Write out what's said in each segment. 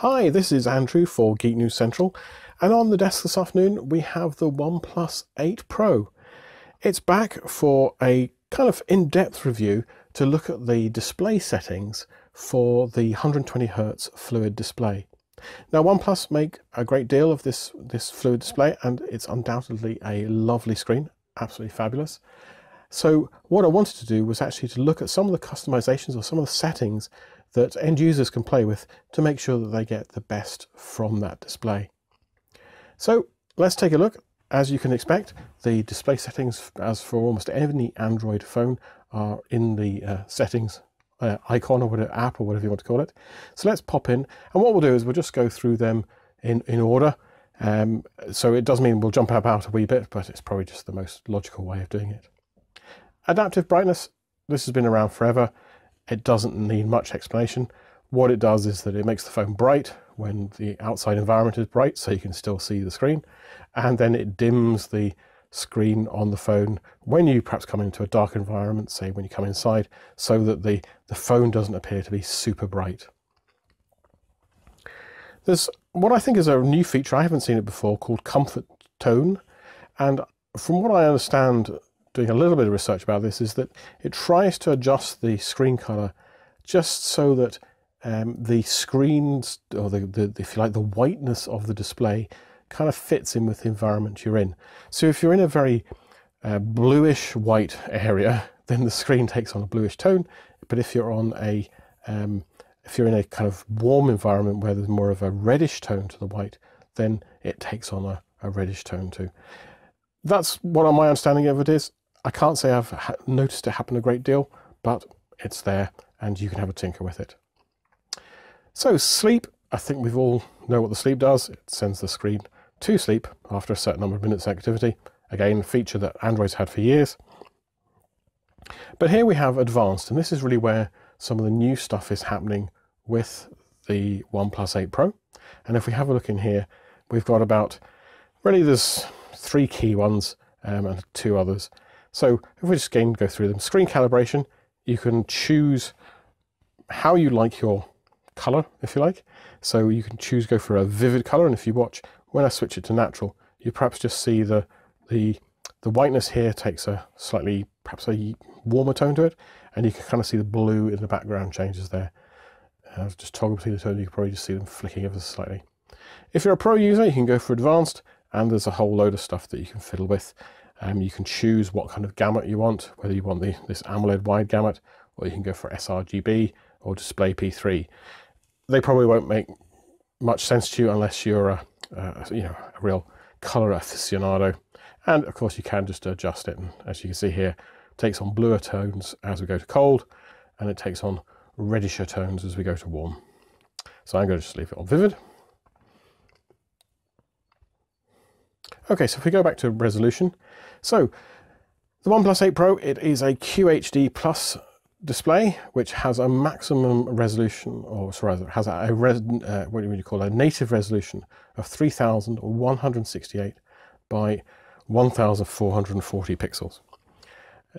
Hi, this is Andrew for Geek News Central, and on the desk this afternoon we have the OnePlus 8 Pro. It's back for a kind of in-depth review to look at the display settings for the 120Hz fluid display. Now OnePlus make a great deal of this, this fluid display and it's undoubtedly a lovely screen, absolutely fabulous. So what I wanted to do was actually to look at some of the customizations or some of the settings that end users can play with to make sure that they get the best from that display. So let's take a look. As you can expect, the display settings, as for almost any Android phone, are in the uh, settings uh, icon or whatever, app or whatever you want to call it. So let's pop in, and what we'll do is we'll just go through them in, in order. Um, so it does mean we'll jump about a wee bit, but it's probably just the most logical way of doing it. Adaptive brightness, this has been around forever. It doesn't need much explanation. What it does is that it makes the phone bright when the outside environment is bright, so you can still see the screen. And then it dims the screen on the phone when you perhaps come into a dark environment, say when you come inside, so that the, the phone doesn't appear to be super bright. There's what I think is a new feature, I haven't seen it before, called Comfort Tone. And from what I understand, doing a little bit of research about this is that it tries to adjust the screen color just so that um, the screens or the, the, if you like the whiteness of the display kind of fits in with the environment you're in. So if you're in a very uh, bluish white area, then the screen takes on a bluish tone. But if you're on a um, if you're in a kind of warm environment where there's more of a reddish tone to the white, then it takes on a, a reddish tone too. That's what my understanding of it is. I can't say I've noticed it happen a great deal, but it's there and you can have a tinker with it. So sleep, I think we've all know what the sleep does. It sends the screen to sleep after a certain number of minutes of activity. Again, a feature that Android's had for years. But here we have advanced, and this is really where some of the new stuff is happening with the OnePlus 8 Pro. And if we have a look in here, we've got about, really there's three key ones um, and two others. So if we just again go through them, screen calibration, you can choose how you like your color, if you like. So you can choose go for a vivid color, and if you watch, when I switch it to natural, you perhaps just see the the the whiteness here takes a slightly perhaps a warmer tone to it, and you can kind of see the blue in the background changes there. Uh, just toggle between the tones, you can probably just see them flicking ever slightly. If you're a pro user, you can go for advanced, and there's a whole load of stuff that you can fiddle with. Um, you can choose what kind of gamut you want, whether you want the, this AMOLED wide gamut, or you can go for sRGB or Display P3. They probably won't make much sense to you unless you're a, you know a real color aficionado. And of course, you can just adjust it. And as you can see here, it takes on bluer tones as we go to cold, and it takes on reddisher tones as we go to warm. So I'm going to just leave it on vivid. Okay, so if we go back to resolution, so the OnePlus 8 Pro, it is a QHD Plus display, which has a maximum resolution, or sorry, has a, res, uh, what do you call it, a native resolution of 3168 by 1440 pixels.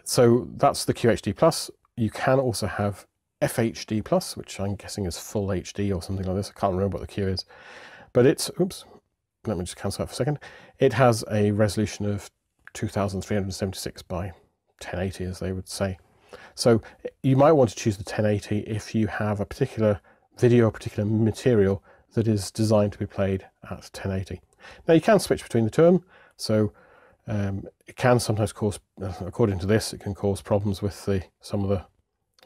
So that's the QHD Plus. You can also have FHD Plus, which I'm guessing is full HD or something like this. I can't remember what the Q is, but it's oops let me just cancel that for a second. It has a resolution of 2376 by 1080, as they would say. So you might want to choose the 1080 if you have a particular video, a particular material that is designed to be played at 1080. Now you can switch between the two so um, it can sometimes cause, according to this, it can cause problems with the some of the,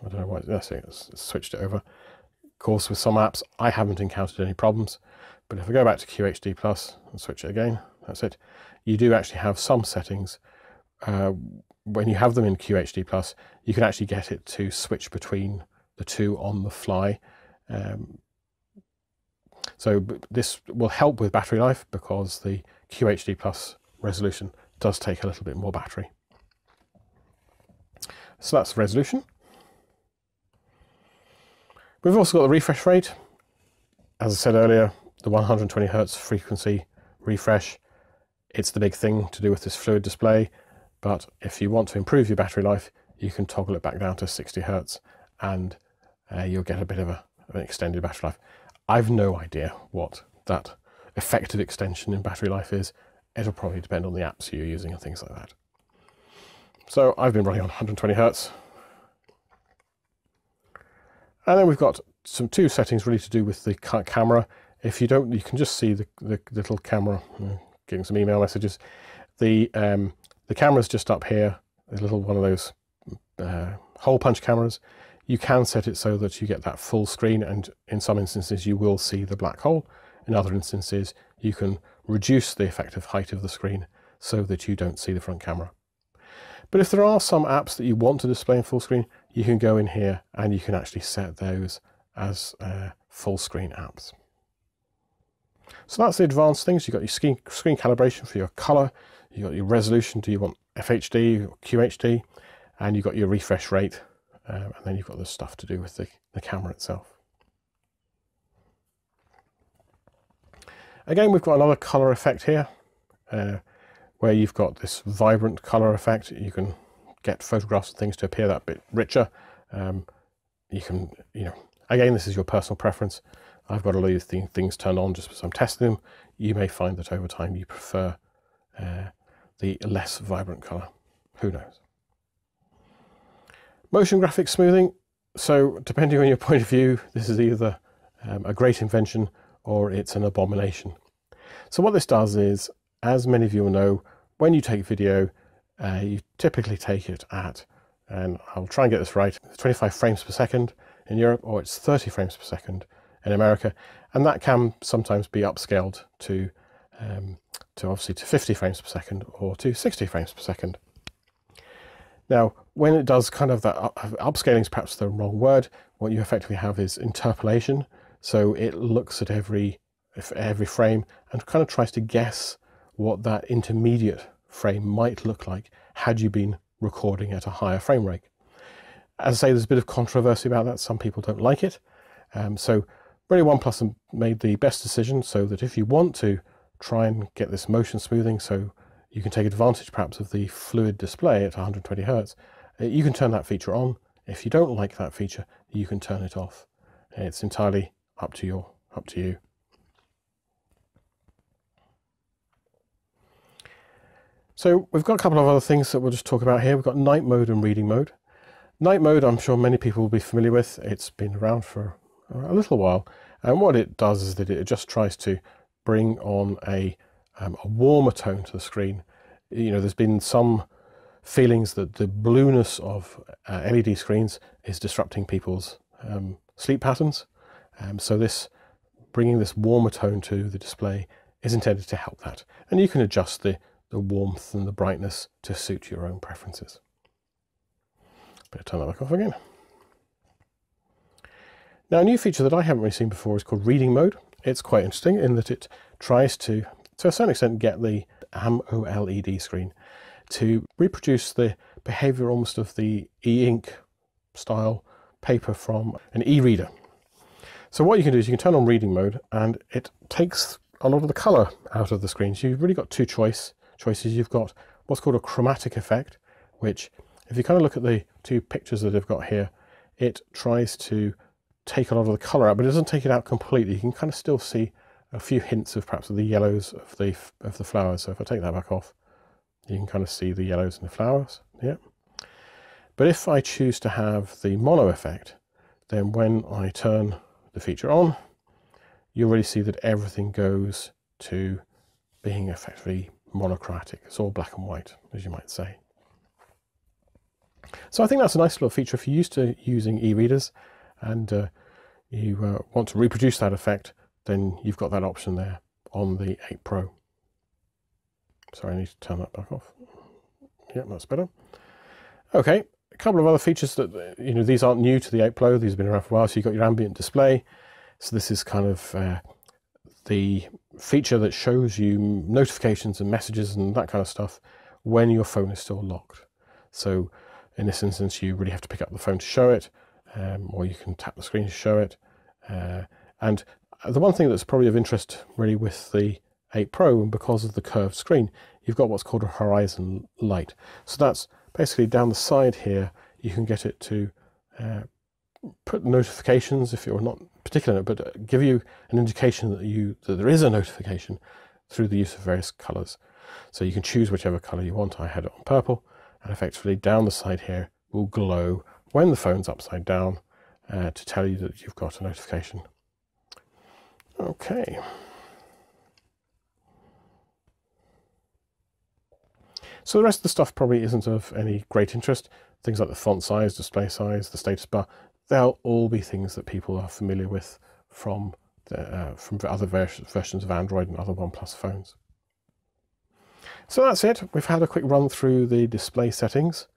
I don't know why, let's see, it's switched it over. Of course, with some apps, I haven't encountered any problems. But if I go back to QHD Plus and switch it again, that's it. You do actually have some settings. Uh, when you have them in QHD Plus, you can actually get it to switch between the two on the fly. Um, so this will help with battery life because the QHD Plus resolution does take a little bit more battery. So that's resolution. We've also got the refresh rate. As I said earlier, the 120 hertz frequency refresh. It's the big thing to do with this fluid display, but if you want to improve your battery life, you can toggle it back down to 60 hertz and uh, you'll get a bit of, a, of an extended battery life. I've no idea what that effective extension in battery life is. It'll probably depend on the apps you're using and things like that. So I've been running on 120 hertz. And then we've got some two settings really to do with the camera. If you don't, you can just see the, the little camera, uh, getting some email messages. The, um, the camera's just up here, a little one of those uh, hole punch cameras. You can set it so that you get that full screen and in some instances you will see the black hole. In other instances, you can reduce the effective height of the screen so that you don't see the front camera. But if there are some apps that you want to display in full screen, you can go in here and you can actually set those as uh, full screen apps. So that's the advanced things. You've got your screen, screen calibration for your color, you've got your resolution, do you want FHD or QHD, and you've got your refresh rate, um, and then you've got the stuff to do with the, the camera itself. Again, we've got another color effect here, uh, where you've got this vibrant color effect. You can get photographs and things to appear that bit richer. Um, you can, you know, again, this is your personal preference. I've got a lot of things turned on just because I'm testing them. You may find that over time you prefer uh, the less vibrant color. Who knows? Motion graphics smoothing. So depending on your point of view, this is either um, a great invention or it's an abomination. So what this does is, as many of you will know, when you take video, uh, you typically take it at, and I'll try and get this right, 25 frames per second in Europe, or it's 30 frames per second in America, and that can sometimes be upscaled to, um, to obviously to 50 frames per second or to 60 frames per second. Now, when it does kind of that up, upscaling is perhaps the wrong word. What you effectively have is interpolation. So it looks at every every frame and kind of tries to guess what that intermediate frame might look like had you been recording at a higher frame rate. As I say, there's a bit of controversy about that. Some people don't like it. Um, so really OnePlus made the best decision so that if you want to try and get this motion smoothing so you can take advantage perhaps of the fluid display at 120 hertz. Uh, you can turn that feature on. If you don't like that feature, you can turn it off. It's entirely up to your up to you. So we've got a couple of other things that we'll just talk about here. We've got night mode and reading mode. Night mode, I'm sure many people will be familiar with. It's been around for a little while. And what it does is that it just tries to bring on a um, a warmer tone to the screen. You know, there's been some feelings that the blueness of uh, LED screens is disrupting people's um, sleep patterns. Um, so this bringing this warmer tone to the display is intended to help that. And you can adjust the, the warmth and the brightness to suit your own preferences. Better turn that back off again. Now, a new feature that I haven't really seen before is called reading mode. It's quite interesting in that it tries to to a certain extent get the AMOLED screen to reproduce the behavior almost of the e-ink style paper from an e-reader. So what you can do is you can turn on reading mode and it takes a lot of the color out of the screen. So you've really got two choice choices. You've got what's called a chromatic effect, which if you kind of look at the two pictures that I've got here, it tries to take a lot of the color out, but it doesn't take it out completely. You can kind of still see a few hints of perhaps of the yellows of the of the flowers. So if I take that back off, you can kind of see the yellows in the flowers. Yeah. But if I choose to have the mono effect, then when I turn the feature on, you'll really see that everything goes to being effectively monochromatic. It's all black and white, as you might say. So I think that's a nice little feature if you're used to using e-readers and uh, you uh, want to reproduce that effect then you've got that option there on the 8 Pro. Sorry, I need to turn that back off. Yeah, that's better. Okay, a couple of other features that, you know, these aren't new to the 8 Pro. These have been around for a while. So you've got your ambient display. So this is kind of uh, the feature that shows you notifications and messages and that kind of stuff when your phone is still locked. So in this instance, you really have to pick up the phone to show it, um, or you can tap the screen to show it. Uh, and the one thing that's probably of interest really with the 8 Pro and because of the curved screen, you've got what's called a horizon light. So that's basically down the side here, you can get it to uh, put notifications if you're not particular, but uh, give you an indication that you that there is a notification through the use of various colors. So you can choose whichever color you want. I had it on purple, and effectively down the side here will glow when the phone's upside down uh, to tell you that you've got a notification. Okay. So the rest of the stuff probably isn't of any great interest. Things like the font size, display size, the status bar, they'll all be things that people are familiar with from the, uh, from the other vers versions of Android and other OnePlus phones. So that's it. We've had a quick run through the display settings.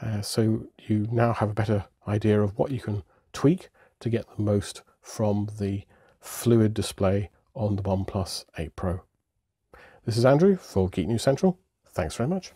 Uh, so you now have a better idea of what you can tweak to get the most from the fluid display on the OnePlus 8 Pro. This is Andrew for Geek News Central. Thanks very much.